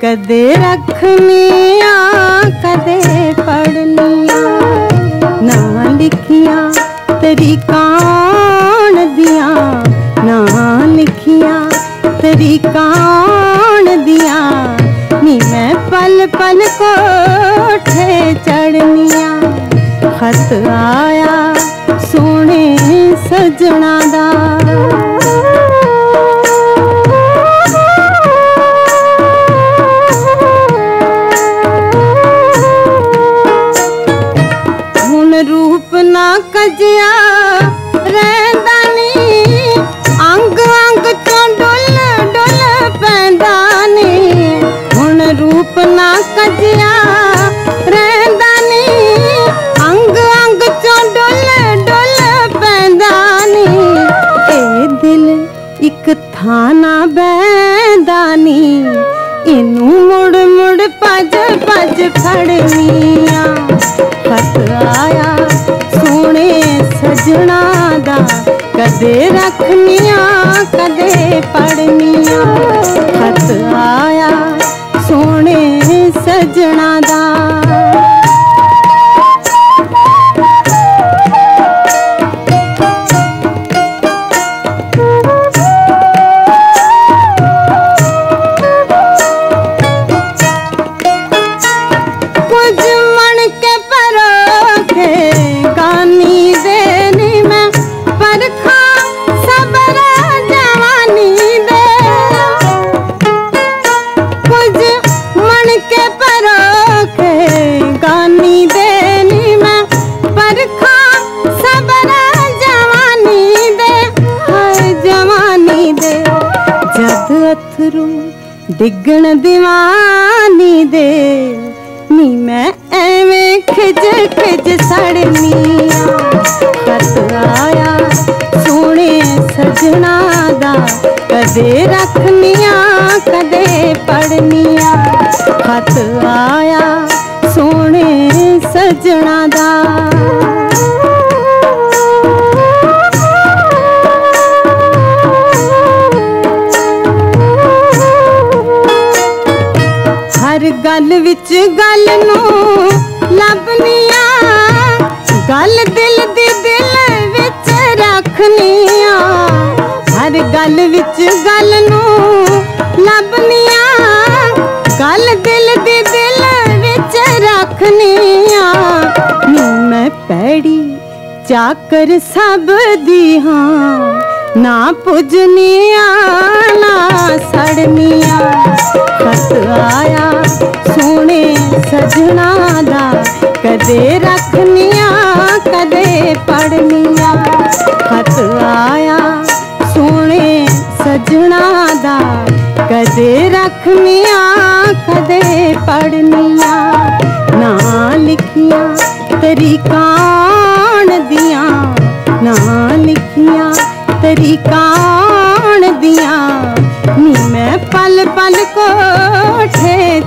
ਕਦੇ ਰੱਖਨੀਆਂ ਕਦੇ ਪੜਨੀਆਂ ਨਾ ਲਿਖੀਆਂ ਤੇਰੀ ਕਾਣ ਦੀਆਂ, ਨਾ ਲਿਖੀਆਂ ਤੇਰੀ ਕਾਣ ਦੀਆਂ। ਨੀ ਮੈਂ ਪਲ ਪਲ ਕੋਠੇ ਚੜਨੀਆਂ ਖਤ ਆਇਆ ਸੋਹਣੇ ਸਜਣਾ ਦਾ। ਕਜਿਆ ਰਹਿੰਦਾ ਨੀ। ਅੰਗ ਅੰਗ ਚੋਂ ਡੁੱਲ ਡੁੱਲ ਪੈਂਦਾ ਨੀ। ਹੁਣ ਰੂਪ ਨਾ ਕਜਿਆ ਰਹਿੰਦਾ ਨੀ। ਅੰਗ ਅੰਗ ਚੋਂ ਡੁੱਲ ਡੁੱਲ ਪੈਂਦਾ ਨੀ। ਇਹ ਦਿਲ ਇੱਕ ਥਾਂ ਨਾ ਬੈਂਦਾ ਨੀ। ਇਹਨੂੰ ਮੁੜ ਮੁੜ ਭੱਜ ਭੱਜ ਫੜਨੀਆਂ। ਖਤ ਸਜਣਾ ਦਾ। ਕਦੇ ਰੱਖਨੀਆਂ ਕਦੇ ਪੜਨੀਆਂ। ਡਿੱਗਣ ਦੀਵਾਨੀ ਦੇ ਨੀ ਮੈਂ ਐਵੇਂ ਖਿਜ ਖਿਜ ਸੜਨੀਆਂ ਖਤ ਆਇਆ ਸੋਹਣੇ ਸਜਣਾ ਦਾ, ਕਦੇ ਰੱਖਨੀਆਂ, ਕਦੇ ਪੜਨੀਆਂ। ਖਤ ਆਇਆ ਸੋਹਣੇ ਸਜਣਾ ਦਾ ਵਿੱਚ ਗੱਲ ਨੂੰ ਲੱਭਨੀਆਂ, ਗੱਲ ਦਿਲ ਦੀ ਦਿਲ ਵਿੱਚ ਰੱਖਨੀਆਂ। ਹਰ ਗੱਲ ਵਿੱਚ ਗੱਲ ਨੂੰ ਲੱਭਨੀਆਂ, ਗੱਲ ਦਿਲ ਦੀ ਦਿਲ ਵਿੱਚ ਰੱਖਨੀਆਂ। ਨੀ ਮੈਂ ਪੈੜੀ ਚਾਕਰ ਸਭ ਦੀ ਹਾਂ, ਨਾ ਪੁੱਜਨੀਆਂ, ਨਾ ਸੜਨੀਆਂ ਸੋਹਣੇ ਸਜਣਾ ਦਾ ਕਦੇ ਰੱਖਨੀਆਂ ਕਦੇ ਪੜਨੀਆਂ ਖਤ ਆਇਆ ਸੋਹਣੇ ਸਜਣਾ ਦਾ ਕਦੇ ਰੱਖਨੀਆਂ ਕਦੇ ਪੜਨੀਆਂ ਨਾ ਲਿਖੀਆਂ ਤੇਰੀ ਕਾਣ ਦੀਆਂ ਨਾ ਲਿਖੀਆਂ ਤੇਰੀ ਕਾਣ ਦੀਆਂ ਨੀ ਮੈਂ ਪਲ ਪਲ ਕੋਠੇ